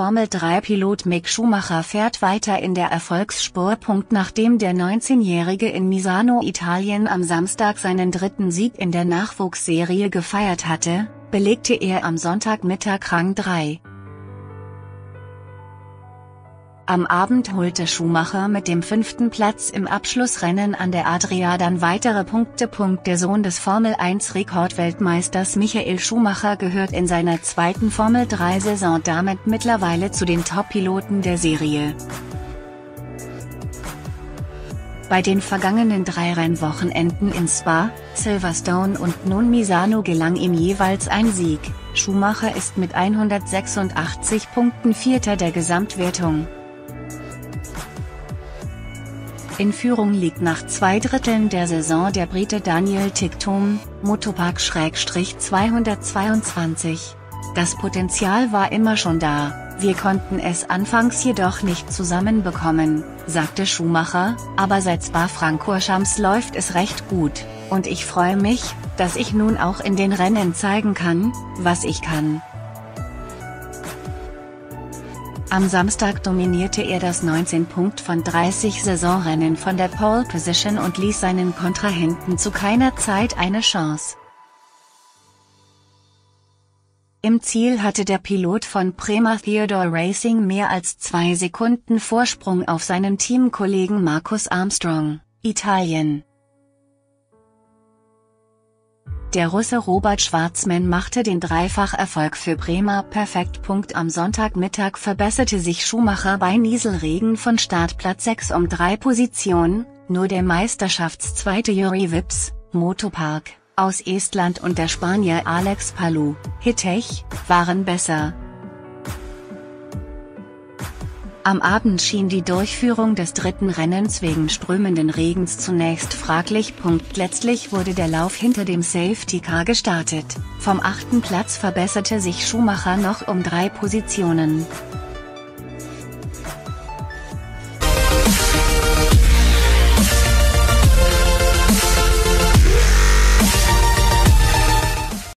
Formel-3-Pilot Mick Schumacher fährt weiter in der Erfolgsspur. Nachdem der 19-Jährige in Misano Italien am Samstag seinen dritten Sieg in der Nachwuchsserie gefeiert hatte, belegte er am Sonntagmittag Rang 3. Am Abend holte Schumacher mit dem fünften Platz im Abschlussrennen an der Adria dann weitere Punkte. Der Sohn des Formel-1-Rekordweltmeisters Michael Schumacher gehört in seiner zweiten Formel-3-Saison damit mittlerweile zu den Top-Piloten der Serie. Bei den vergangenen drei Rennwochenenden in Spa, Silverstone und nun Misano gelang ihm jeweils ein Sieg. Schumacher ist mit 186 Punkten Vierter der Gesamtwertung. In Führung liegt nach zwei Dritteln der Saison der Brite Daniel Ticktum, Motopark-222. Das Potenzial war immer schon da, wir konnten es anfangs jedoch nicht zusammenbekommen, sagte Schumacher, aber seit Spa-Francorchamps läuft es recht gut, und ich freue mich, dass ich nun auch in den Rennen zeigen kann, was ich kann. Am Samstag dominierte er das 19 Punkt von 30 Saisonrennen von der Pole Position und ließ seinen Kontrahenten zu keiner Zeit eine Chance. Im Ziel hatte der Pilot von Prema Theodore Racing mehr als zwei Sekunden Vorsprung auf seinen Teamkollegen Marcus Armstrong, Italien. Der Russe Robert Schwarzmann machte den Dreifacherfolg für Bremer perfekt. Am Sonntagmittag verbesserte sich Schumacher bei Nieselregen von Startplatz 6 um drei Positionen, nur der Meisterschaftszweite Juri Vips, Motopark, aus Estland und der Spanier Alex Palou, Hittech, waren besser. Am Abend schien die Durchführung des dritten Rennens wegen strömenden Regens zunächst fraglich. Letztlich wurde der Lauf hinter dem Safety Car gestartet, vom achten Platz verbesserte sich Schumacher noch um drei Positionen.